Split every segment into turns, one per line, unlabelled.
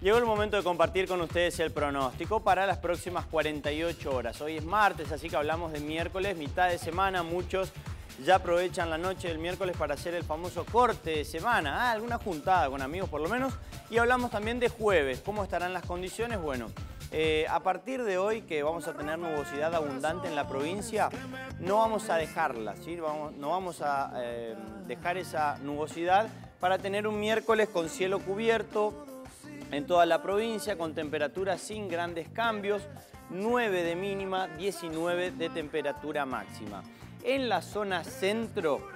Llegó el momento de compartir con ustedes el pronóstico para las próximas 48 horas. Hoy es martes, así que hablamos de miércoles, mitad de semana. Muchos ya aprovechan la noche del miércoles para hacer el famoso corte de semana, ah, alguna juntada con amigos por lo menos. Y hablamos también de jueves, cómo estarán las condiciones. Bueno, eh, a partir de hoy que vamos a tener nubosidad abundante en la provincia, no vamos a dejarla, no vamos a eh, dejar esa nubosidad para tener un miércoles con cielo cubierto, en toda la provincia con temperaturas sin grandes cambios, 9 de mínima, 19 de temperatura máxima. En la zona centro,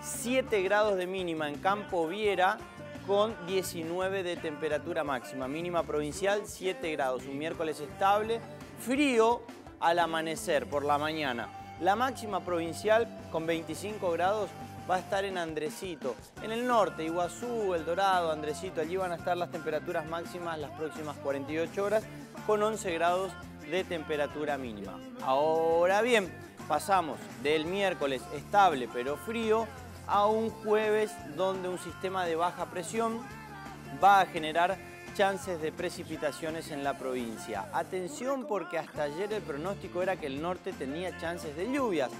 7 grados de mínima en Campo Viera con 19 de temperatura máxima. Mínima provincial, 7 grados. Un miércoles estable, frío al amanecer por la mañana. La máxima provincial con 25 grados va a estar en Andresito. En el norte, Iguazú, El Dorado, Andresito, allí van a estar las temperaturas máximas las próximas 48 horas con 11 grados de temperatura mínima. Ahora bien, pasamos del miércoles estable pero frío a un jueves donde un sistema de baja presión va a generar chances de precipitaciones en la provincia. Atención porque hasta ayer el pronóstico era que el norte tenía chances de lluvias.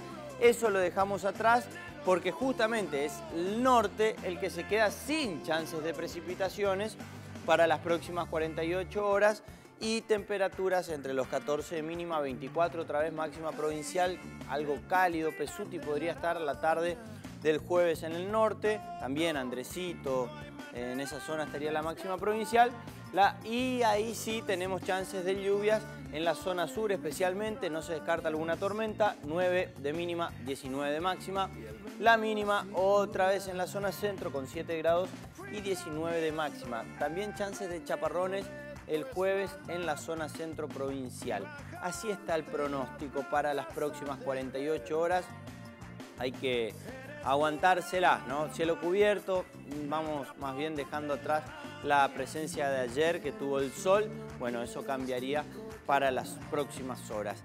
Eso lo dejamos atrás porque justamente es el norte el que se queda sin chances de precipitaciones para las próximas 48 horas y temperaturas entre los 14 de mínima, 24 otra vez máxima provincial, algo cálido, Pesuti podría estar la tarde del jueves en el norte, también Andresito, en esa zona estaría la máxima provincial, y ahí sí tenemos chances de lluvias en la zona sur especialmente, no se descarta alguna tormenta, 9 de mínima, 19 de máxima. La mínima otra vez en la zona centro con 7 grados y 19 de máxima. También chances de chaparrones el jueves en la zona centro provincial. Así está el pronóstico para las próximas 48 horas. Hay que aguantársela, ¿no? Cielo cubierto, vamos más bien dejando atrás la presencia de ayer que tuvo el sol. Bueno, eso cambiaría para las próximas horas.